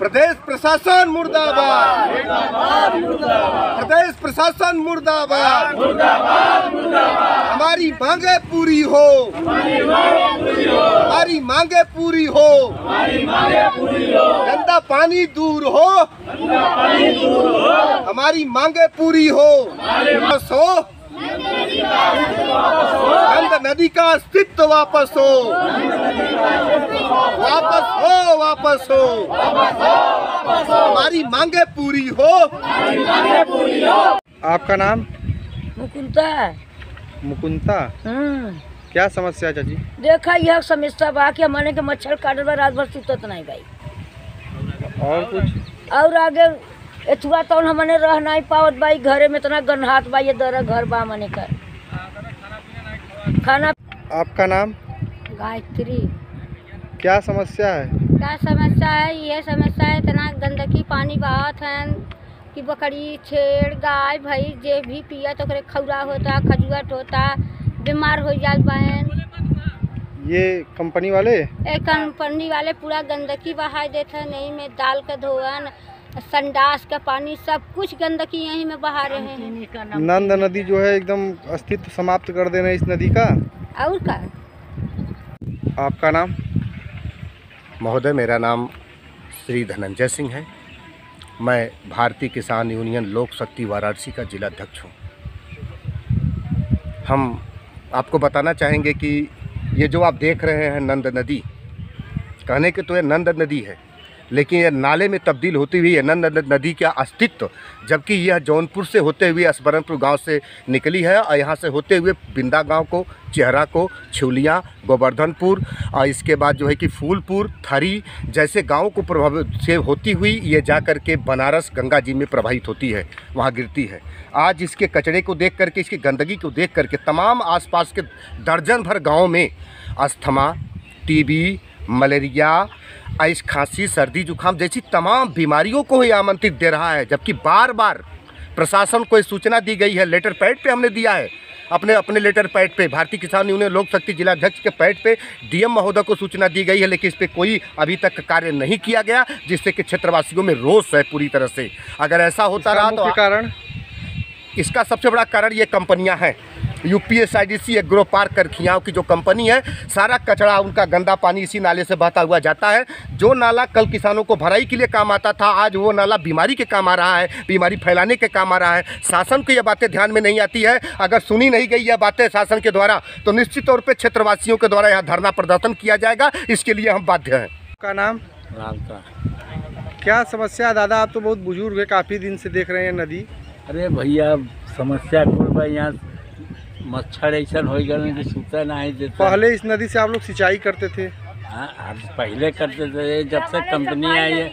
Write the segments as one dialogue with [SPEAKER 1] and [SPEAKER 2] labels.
[SPEAKER 1] प्रदेश प्रशासन मुर्दाबाद। प्रदेश प्रशासन मुर्दाबाद। हमारी मांगे पूरी हो। हमारी मांगे पूरी हो। गंदा पानी दूर हो। हमारी मांगे पूरी हो। बस हो। गंद नदी का अस्तित्व वापस हो। वापस हो। हमारी मांगे पूरी हो।
[SPEAKER 2] आपका नाम?
[SPEAKER 3] मुकुलता
[SPEAKER 2] मुकुंता।
[SPEAKER 3] हम्म।
[SPEAKER 2] क्या समस्या है चाची?
[SPEAKER 3] देखा यह समस्या बा कि हमने के मच्छर काटल बा रात भर सुतत नहीं भाई।
[SPEAKER 2] और कुछ?
[SPEAKER 3] और आगे एथुआ तो हमने रह नहीं पावत भाई घरे में इतना गन्हात बा ये दर घर बा मने का। खाना
[SPEAKER 2] आपका नाम?
[SPEAKER 3] गायत्री।
[SPEAKER 2] क्या समस्या है?
[SPEAKER 4] क्या समस्या है ये समस्या है इतना गंदगी पानी बहत है कि बकरी छेड़ गाय भई जे भी पिया तो खौरा होता खजुआट होता बीमार हो जात बहन
[SPEAKER 2] ये कंपनी वाले?
[SPEAKER 4] एक कंपनी वाले पूरा गंदगी बहा देते हैं नहीं में दाल का धोवन संडास का पानी सब कुछ गंदगी यहीं में बहा रहे हैं।
[SPEAKER 2] नंद नदी जो है एकदम अस्तित्व समाप्त कर देना इस नदी का।
[SPEAKER 4] और का?
[SPEAKER 2] आपका नाम?
[SPEAKER 1] महोदय, मेरा नाम श्री धनंजय सिंह है। मैं भारतीय किसान यूनियन लोक शक्ति वाराणसी का जिला अध्यक्ष हूँ। हम आपको बताना चाहेंगे कि ये जो आप देख रहे हैं नंद नदी, कहने के तो ये नंद नदी है लेकिन यह नाले में तब्दील होती हुई नंद, नदी का अस्तित्व, जबकि यह जौनपुर से होते हुए असबरनपुर गाँव से निकली है और यहाँ से होते हुए बिंदा गाँव को, चेहरा को छिवलियाँ गोवर्धनपुर, और इसके बाद जो है कि फूलपुर, थरी जैसे गाँव को प्रभावित से होती हुई ये जा कर के बनारस गंगा जी में प्रभावित होती है, वहाँ गिरती है। आज इसके कचरे को देख करके, इसकी गंदगी को देख करके तमाम आसपास के दर्जन भर गाँव में अस्थमा, टीबी, मलेरिया आइस खांसी सर्दी जुकाम जैसी तमाम बीमारियों को ही आमंत्रित दे रहा है जबकि बार बार प्रशासन को सूचना दी गई है लेटर पैड पे हमने दिया है। अपने अपने लेटर पैड पे भारतीय किसान यूनियन लोक शक्ति जिला अध्यक्ष के पैड पे डीएम महोदय को सूचना दी गई है लेकिन इस पर कोई अभी तक कार्य नहीं किया गया जिससे कि क्षेत्रवासियों में रोष है पूरी तरह से। अगर ऐसा होता रहा तो
[SPEAKER 2] कारण?
[SPEAKER 1] इसका सबसे बड़ा कारण ये कंपनियाँ हैं। UPS I D C agro park करखियाओं की जो कंपनी है सारा कचरा उनका गंदा पानी इसी नाले से बहता हुआ जाता है। जो नाला कल किसानों को भराई के लिए काम आता था आज वो नाला बीमारी के काम आ रहा है बीमारी फैलाने के काम आ रहा है। शासन को ये बातें ध्यान में नहीं आती है। अगर सुनी नहीं गई यह बातें शासन के द्वारा तो निश्चित तौर पर क्षेत्रवासियों के द्वारा यहाँ धरना प्रदर्शन किया जाएगा। इसके लिए हम बाध्य हैं।
[SPEAKER 2] आपका नाम?
[SPEAKER 5] राम का।
[SPEAKER 2] क्या समस्या? दादा आप तो बहुत बुज़ुर्ग है काफ़ी दिन से देख रहे हैं नदी।
[SPEAKER 5] अरे भैया समस्या कुल बा यहाँ मच्छर ऐसा हो गए कि सूता नहीं देता।
[SPEAKER 2] पहले इस नदी से आप लोग सिंचाई करते थे?
[SPEAKER 5] हाँ पहले करते थे जब से कंपनी आई है।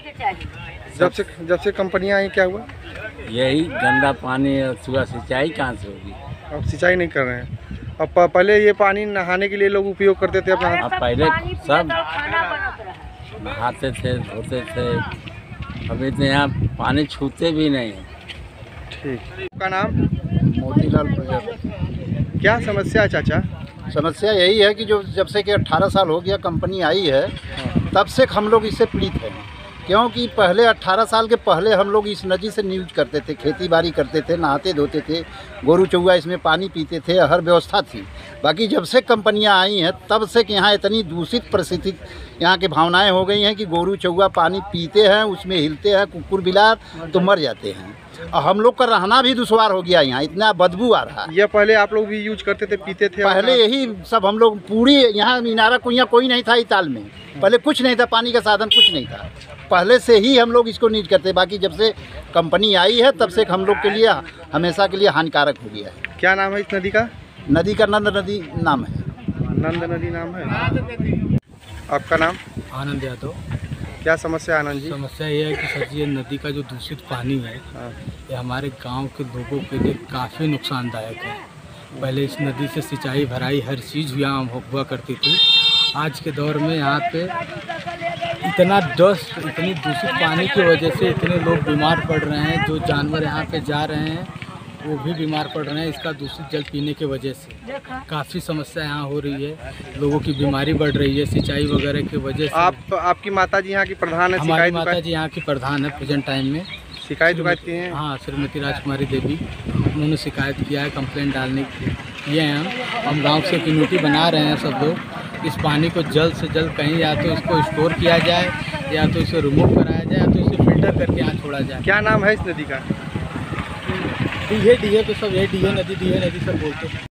[SPEAKER 2] जब से जब से कंपनियाँ आई क्या हुआ?
[SPEAKER 5] यही गंदा पानी और सुबह सिंचाई कहाँ से होगी?
[SPEAKER 2] अब सिंचाई नहीं कर रहे हैं। अब पहले ये पानी नहाने के लिए लोग उपयोग करते थे अपना
[SPEAKER 5] अब पहले सब नहाते थे धोते थे। अभी तो यहाँ पानी छूते भी नहीं हैं।
[SPEAKER 2] ठीक। आपका नाम?
[SPEAKER 6] मोतीलाल प्रजापति।
[SPEAKER 2] क्या समस्या है चाचा?
[SPEAKER 6] समस्या यही है कि जो जब से कि 18 साल हो गया कंपनी आई है। तब से हम लोग इससे पीड़ित हैं। क्योंकि पहले 18 साल के पहले हम लोग इस नदी से न्यूज़ करते थे खेती बाड़ी करते थे नहाते धोते थे गोरू चौआ इसमें पानी पीते थे हर व्यवस्था थी। बाकी जब से कंपनियाँ आई हैं तब से कि यहाँ इतनी दूषित परिस्थिति यहाँ की भावनाएँ हो गई हैं कि गोरू चौआ पानी पीते हैं उसमें हिलते हैं कुकुर बिलार तो मर जाते हैं। और हम लोग का रहना भी दुशवार हो गया यहाँ इतना बदबू आ रहा है।
[SPEAKER 2] ये पहले आप लोग भी यूज़ करते थे पीते थे?
[SPEAKER 6] पहले यही सब हम लोग पूरी यहाँ इनारा कुइया कोई नहीं था इस ताल में। पहले कुछ नहीं था पानी का साधन कुछ नहीं था। पहले से ही हम लोग इसको नीड करते बाकी जब से कंपनी आई है तब से हम लोग के लिए हमेशा के लिए हानिकारक हो गया है।
[SPEAKER 2] क्या नाम है इस नदी का?
[SPEAKER 6] नदी का नंद नदी नाम है।
[SPEAKER 2] नंद नदी नाम है। आपका नाम?
[SPEAKER 7] आनंद यादव।
[SPEAKER 2] क्या समस्या है आनंद जी?
[SPEAKER 7] समस्या ये है कि सर जी ये नदी का जो दूषित पानी है
[SPEAKER 2] हाँ।
[SPEAKER 7] ये हमारे गाँव के लोगों के लिए काफ़ी नुकसानदायक है। पहले इस नदी से सिंचाई भराई हर चीज़ यहाँ हुआ करती थी। आज के दौर में यहाँ पे इतना डस्ट इतनी दूषित पानी की वजह से इतने लोग बीमार पड़ रहे हैं जो जानवर यहाँ पे जा रहे हैं वो भी बीमार पड़ रहे हैं इसका दूषित जल पीने की वजह से। काफ़ी समस्या यहाँ हो रही है लोगों की बीमारी बढ़ रही है सिंचाई वगैरह की वजह से।
[SPEAKER 2] आप आपकी माता जी यहाँ की प्रधान है
[SPEAKER 7] हमारी माता जी यहाँ की प्रधान है प्रेजेंट टाइम में।
[SPEAKER 2] शिकायत उकायत की हैं?
[SPEAKER 7] हाँ श्रीमती राजकुमारी देवी उन्होंने शिकायत किया है कंप्लेंट डालने किए हैं हम हम गाँव से कम्यूनिटी बना रहे हैं सब लोग। इस पानी को जल्द से जल्द कहीं या तो इसको स्टोर किया जाए या तो इसे रिमूव कराया जाए या तो इसे फ़िल्टर करके यहाँ छोड़ा जाए।
[SPEAKER 2] क्या नाम है इस नदी का?
[SPEAKER 7] डीहे डीहे तो सब ये डीहे नदी डीहे नदी सब बोलते हैं।